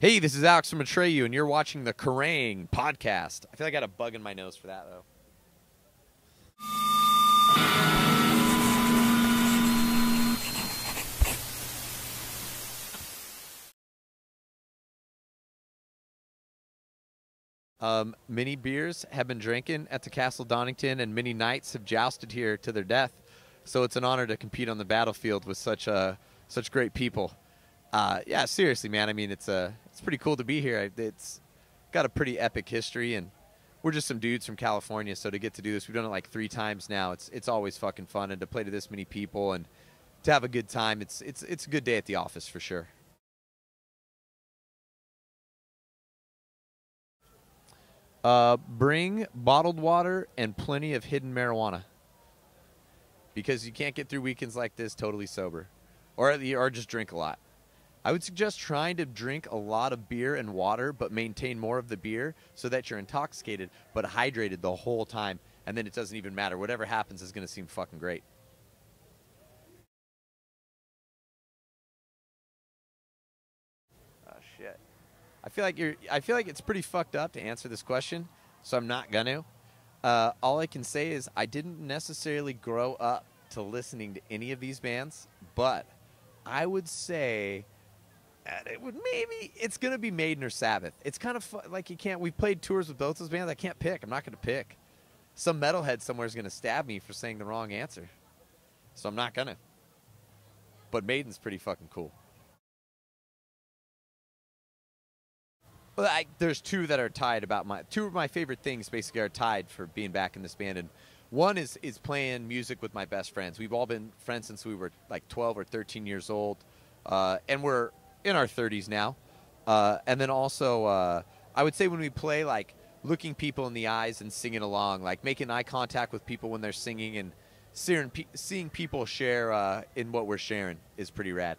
Hey, this is Alex from Atreyu, and you're watching the Kerrang podcast. I feel like I got a bug in my nose for that, though. Um, many beers have been drinking at the Castle Donington, and many knights have jousted here to their death. So it's an honor to compete on the battlefield with such uh, such great people. Uh, yeah, seriously, man. I mean, it's uh, it's pretty cool to be here. It's got a pretty epic history, and we're just some dudes from California. So to get to do this, we've done it like three times now. It's it's always fucking fun, and to play to this many people and to have a good time. It's it's it's a good day at the office for sure. Uh, bring bottled water and plenty of hidden marijuana. Because you can't get through weekends like this totally sober, or or just drink a lot. I would suggest trying to drink a lot of beer and water, but maintain more of the beer so that you're intoxicated but hydrated the whole time, and then it doesn't even matter. Whatever happens is going to seem fucking great. Oh shit. I feel like you're. I feel like it's pretty fucked up to answer this question, so I'm not gonna. Uh, all I can say is I didn't necessarily grow up to listening to any of these bands, but I would say it would maybe it's gonna be Maiden or Sabbath. It's kind of fu- like you can't. We played tours with both of those bands. I can't pick. I'm not gonna pick. Some metalhead somewhere is gonna stab me for saying the wrong answer, so I'm not gonna. But Maiden's pretty fucking cool. Well, I, there's two that are tied about my two of my favorite things. Basically, are tied for being back in this band, and one is is playing music with my best friends. We've all been friends since we were like 12 or 13 years old, uh, and we're in our 30s now. Uh, and then also, uh, I would say when we play, like looking people in the eyes and singing along, like making eye contact with people when they're singing, and seeing, seeing people share uh, in what we're sharing is pretty rad.